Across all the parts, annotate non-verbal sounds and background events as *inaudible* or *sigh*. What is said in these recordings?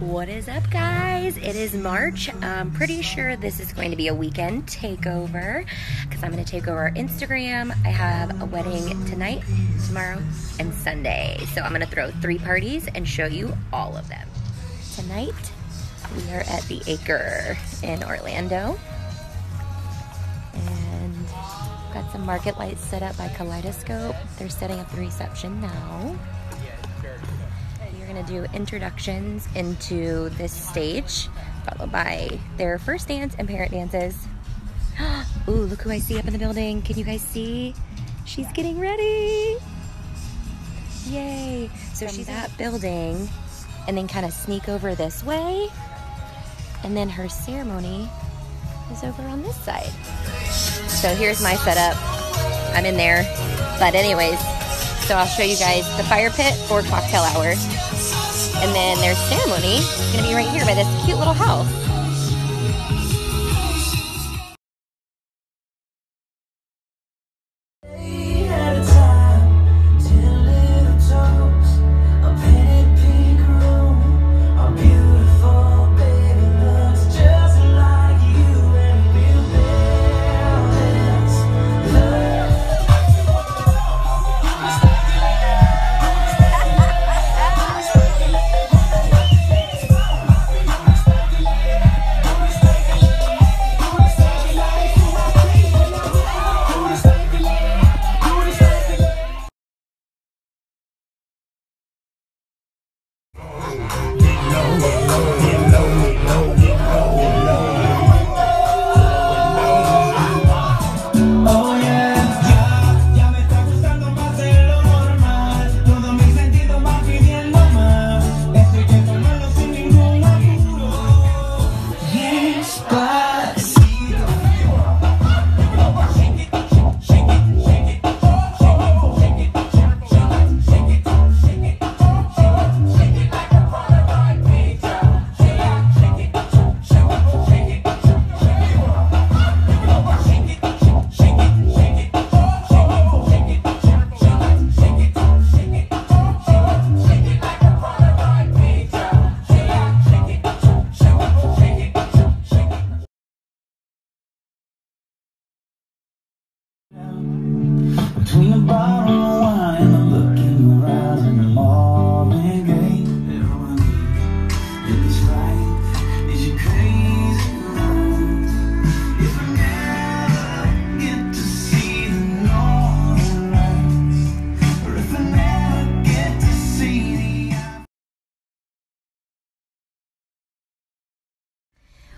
What is up, guys? It is March. I'm pretty sure this is going to be a weekend takeover because I'm going to take over Instagram. I have a wedding tonight, tomorrow, and Sunday. So I'm going to throw three parties and show you all of them. Tonight, we are at the Acre in Orlando. And got some market lights set up by Kaleidoscope. They're setting up the reception now going to do introductions into this stage, followed by their first dance and parent dances. *gasps* Ooh, look who I see up in the building. Can you guys see? She's getting ready. Yay. So From she's that building and then kind of sneak over this way. And then her ceremony is over on this side. So here's my setup. I'm in there. But anyways, so I'll show you guys the fire pit for cocktail hour. And then their ceremony is going to be right here by this cute little house.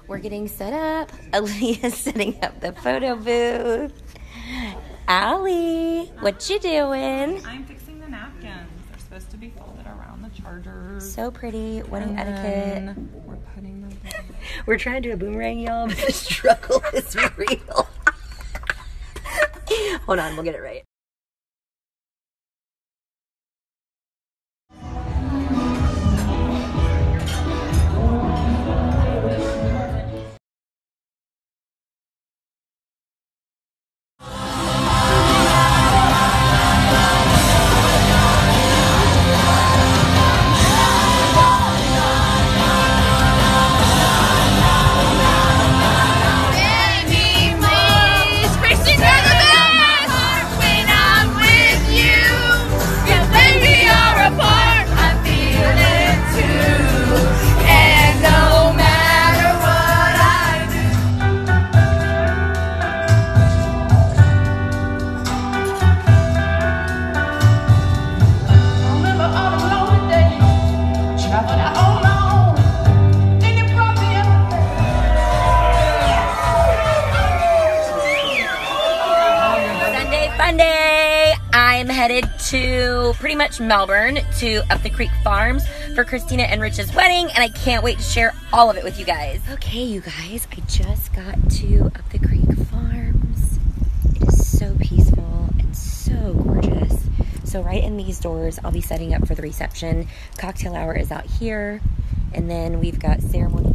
We're getting set up. *laughs* Aaliyah's setting up the photo booth. Allie, what you doing? I'm fixing the napkins. They're supposed to be folded around the chargers. So pretty. Wedding etiquette. We're putting them. *laughs* We're trying to do a boomerang, y'all, but the *laughs* struggle is real. Hold on, we'll get it right. Headed to pretty much Melbourne to Up the Creek Farms for Christina and Rich's wedding, and I can't wait to share all of it with you guys. Okay, you guys, I just got to Up the Creek Farms. It is so peaceful and so gorgeous. So right in these doors, I'll be setting up for the reception. Cocktail hour is out here, and then we've got ceremony